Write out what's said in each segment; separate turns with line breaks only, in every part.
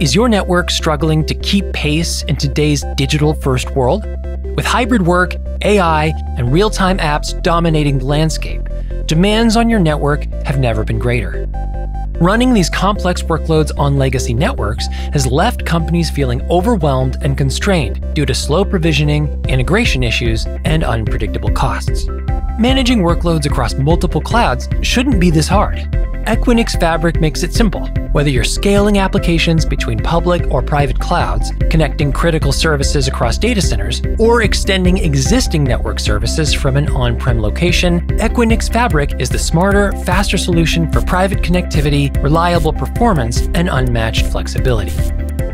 Is your network struggling to keep pace in today's digital first world? With hybrid work, AI, and real time apps dominating the landscape, demands on your network have never been greater. Running these complex workloads on legacy networks has left companies feeling overwhelmed and constrained due to slow provisioning, integration issues, and unpredictable costs. Managing workloads across multiple clouds shouldn't be this hard. Equinix Fabric makes it simple. Whether you're scaling applications between public or private clouds, connecting critical services across data centers, or extending existing network services from an on prem location, Equinix Fabric is the smarter, faster solution for private connectivity, reliable performance, and unmatched flexibility.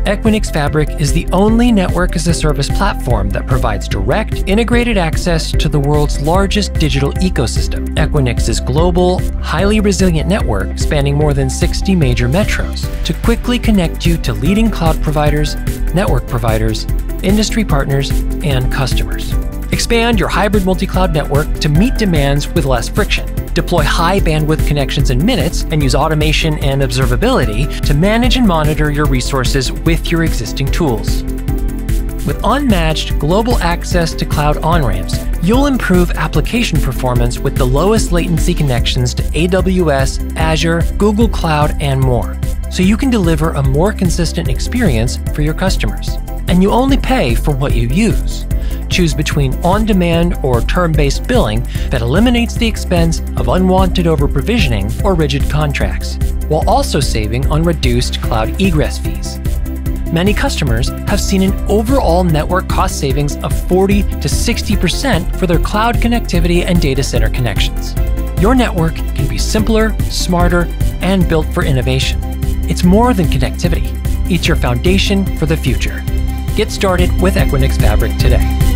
Equinix Fabric is the only network as a service platform that provides direct, integrated access to the world's largest digital ecosystem. Equinix's global, highly resilient network spanning more than 60 major metros to quickly connect you to leading cloud providers, network providers, industry partners, and customers. Expand your hybrid multi cloud network to meet demands with less friction deploy high bandwidth connections in minutes, and use automation and observability to manage and monitor your resources with your existing tools. With unmatched global access to cloud on ramps, you'll improve application performance with the lowest latency connections to AWS, Azure, Google Cloud, and more, so you can deliver a more consistent experience for your customers. And you only pay for what you use. Choose between on demand or term based billing that eliminates the expense of unwanted over provisioning or rigid contracts, while also saving on reduced cloud egress fees. Many customers have seen an overall network cost savings of 40 to 60% for their cloud connectivity and data center connections. Your network can be simpler, smarter, and built for innovation. It's more than connectivity, it's your foundation for the future. Get started with Equinix Fabric today.